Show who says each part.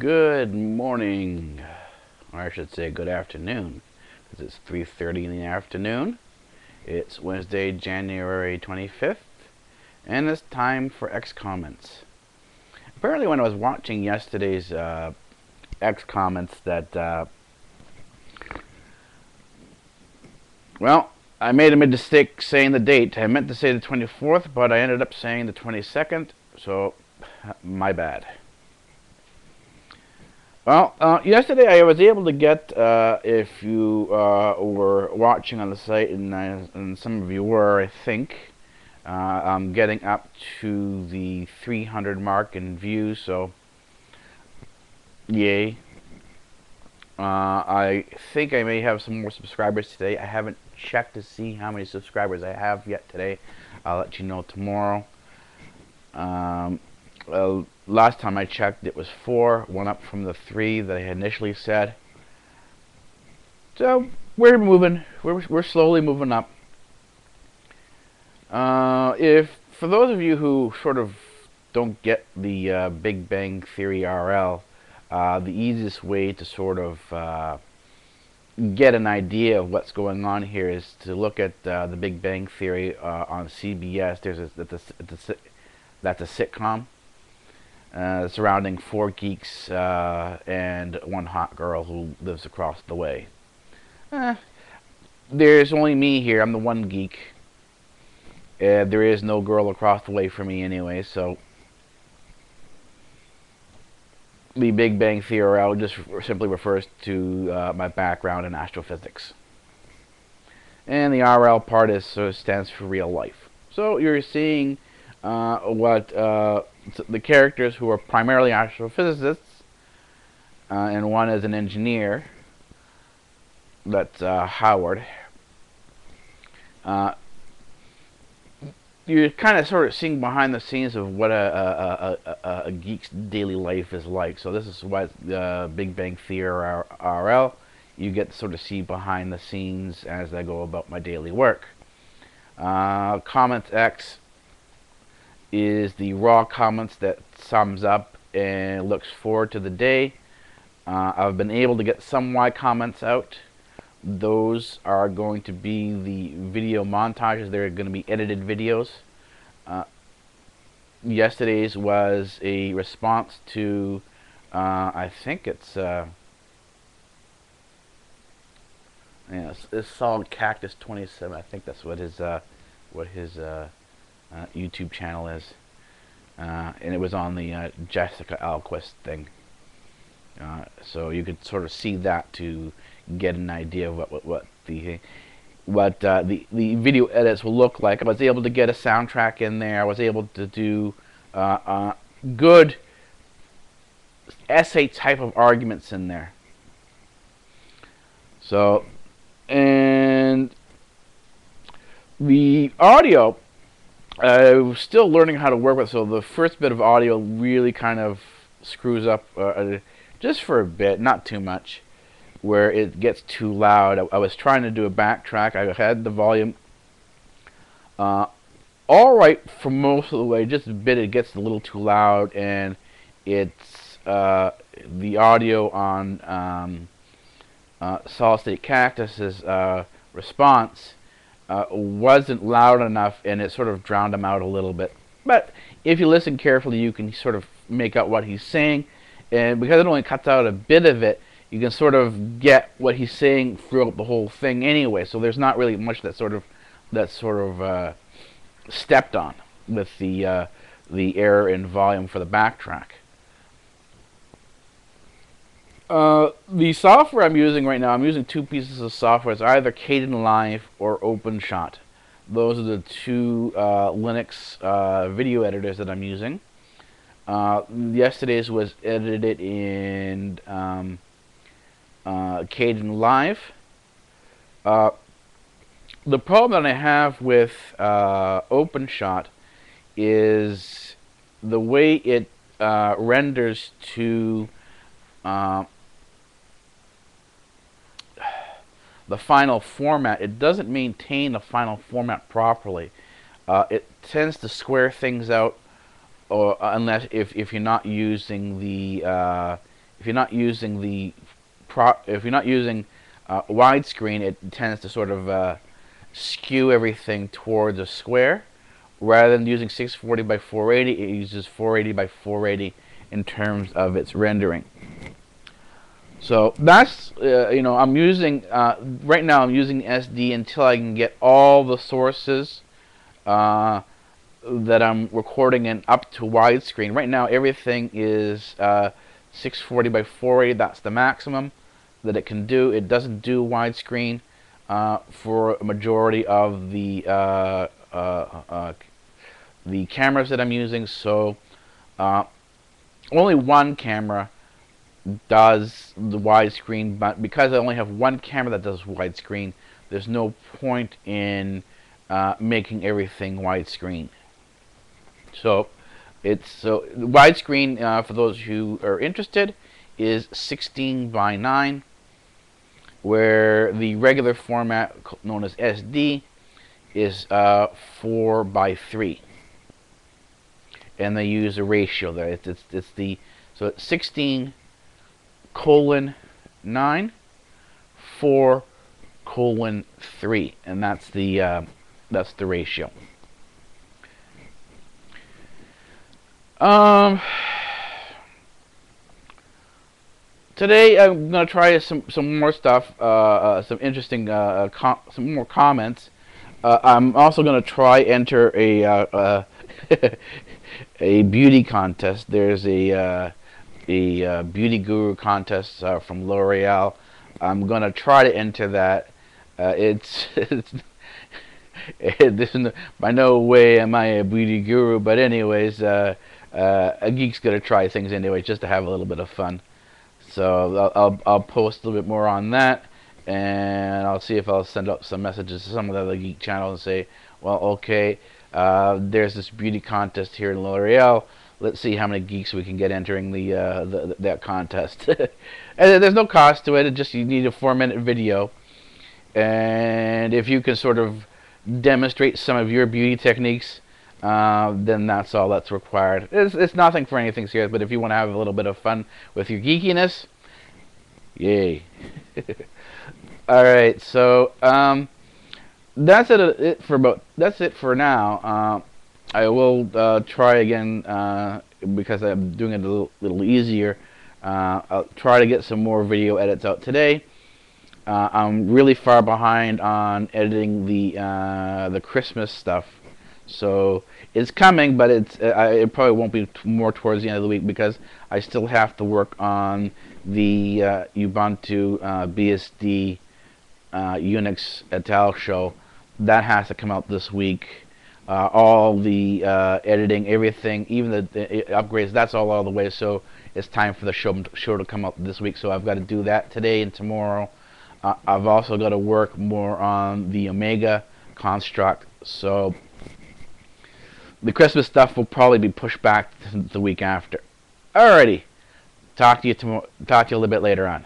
Speaker 1: Good morning, or I should say good afternoon, because it's 3.30 in the afternoon. It's Wednesday, January 25th, and it's time for X comments. Apparently when I was watching yesterday's uh, X comments that, uh, well, I made a mistake saying the date. I meant to say the 24th, but I ended up saying the 22nd, so my bad. Well, uh, yesterday I was able to get, uh, if you uh, were watching on the site, and, and, some of you were, I think, uh, I'm getting up to the 300 mark in views, so yay. Uh, I think I may have some more subscribers today. I haven't checked to see how many subscribers I have yet today. I'll let you know tomorrow. Um, well, last time I checked it was four, one up from the three that I had initially said. So we're moving. We're we're slowly moving up. Uh, if for those of you who sort of don't get the uh, Big Bang Theory RL, uh, the easiest way to sort of uh, get an idea of what's going on here is to look at uh, the Big Bang Theory uh, on CBS. There's a, that's, a, that's a sitcom uh, surrounding four geeks uh, and one hot girl who lives across the way. Eh, there's only me here. I'm the one geek. Uh, there is no girl across the way from me anyway, so the Big Bang Theory just simply refers to uh, my background in astrophysics. And the RL part is so stands for real life. So you're seeing uh, what uh, the characters who are primarily astrophysicists, uh, and one is an engineer. That's uh, Howard. Uh, you're kind of sort of seeing behind the scenes of what a, a, a, a geek's daily life is like. So this is what uh, Big Bang Theory RL. You get to sort of see behind the scenes as I go about my daily work. Uh, Comment X is the raw comments that sums up and looks forward to the day. Uh, I've been able to get some Y comments out. Those are going to be the video montages. They're going to be edited videos. Uh, yesterday's was a response to, uh, I think it's, uh, yeah, it's, Solid Cactus 27. I think that's what his, uh, what his, uh, YouTube channel is. Uh, and it was on the uh, Jessica Ahlquist thing. Uh, so you could sort of see that to get an idea of what what, what the what uh, the the video edits will look like. I was able to get a soundtrack in there. I was able to do uh, good essay type of arguments in there. So, and the audio I was still learning how to work with, so the first bit of audio really kind of screws up uh, uh, just for a bit, not too much, where it gets too loud. I, I was trying to do a backtrack. I had the volume uh, all right for most of the way. Just a bit, it gets a little too loud, and it's uh, the audio on um, uh, Solid State Cactus's uh, response uh, wasn't loud enough and it sort of drowned him out a little bit. But if you listen carefully, you can sort of make out what he's saying. And because it only cuts out a bit of it, you can sort of get what he's saying throughout the whole thing anyway. So there's not really much that sort of that sort of uh, stepped on with the uh, the error in volume for the backtrack. Uh, the software I'm using right now, I'm using two pieces of software. It's either Kdenlive or OpenShot. Those are the two uh, Linux uh, video editors that I'm using. Uh, yesterday's was edited in um, uh, Kdenlive. Uh, the problem that I have with OpenShot is the way it renders to the final format, it doesn't maintain the final format properly. Uh, it tends to square things out, or uh, unless if if you're not using the uh, if you're not using the pro if you're not using uh, widescreen, it tends to sort of uh, skew everything towards a square. Rather than using 640 by 480, it uses 480 by 480 in terms of its rendering. So that's, uh, you know, I'm using, uh, right now I'm using SD until I can get all the sources uh, that I'm recording in up to widescreen. Right now everything is uh, 640 by 480, that's the maximum that it can do. It doesn't do widescreen uh, for a majority of the uh, the cameras that I'm using, so only one camera does the widescreen, but because I only have one camera that does widescreen, there's no point in uh, making everything widescreen. So it's so widescreen uh, for those who are interested is 16 by 9 where the regular format known as SD is uh, 4 by 3 and they use a ratio there it's, it's, it's the so it's 16 colon 9 4 colon 3 and that's the uh, that's the ratio. Um today I'm gonna try some some more stuff uh, uh, some interesting uh, uh some more comments. Uh, I'm also gonna try enter a uh, a beauty contest. There's a the uh, Beauty Guru contest uh, from L'Oreal. I'm to try to enter that. Uh, it's, it's is by no way am I a beauty guru, but anyways, uh, uh, a geek's to try things anyway just to have a little bit of fun. So I'll, I'll, I'll post a little bit more on that, and I'll see if I'll send up some messages to some of the other geek channels and say, well, okay, uh, there's this beauty contest here in L'Oreal let's see how many geeks we can get entering the, uh, the that contest. and there's no cost to it. It just you need a four minute video, and if you can sort of demonstrate some of your beauty techniques, uh, then that's all that's required. It's, it's nothing for anything serious, but if you want to have a little bit of fun with your geekiness, yay. all right, so um, that's it, it for about that's it for now. Uh, I will uh, try again uh, because I'm doing it a little, little easier. Uh, I'll try to get some more video edits out today. Uh, I'm really far behind on editing the uh, the Christmas stuff, so it's coming, but it's uh, it probably won't be more towards the end of the week because I still have to work on the Ubuntu BSD Unix et show. That has to come out this week uh, all the uh, editing, everything, even the, the, upgrades, that's all all the way. So it's time for the show, show to come up this week. So I've got to do that today and tomorrow. Uh, I've also got to work more on the Omega construct. So the Christmas stuff will probably be pushed back the week after. Alrighty. Talk to you tomorrow. Talk to you a little bit later on.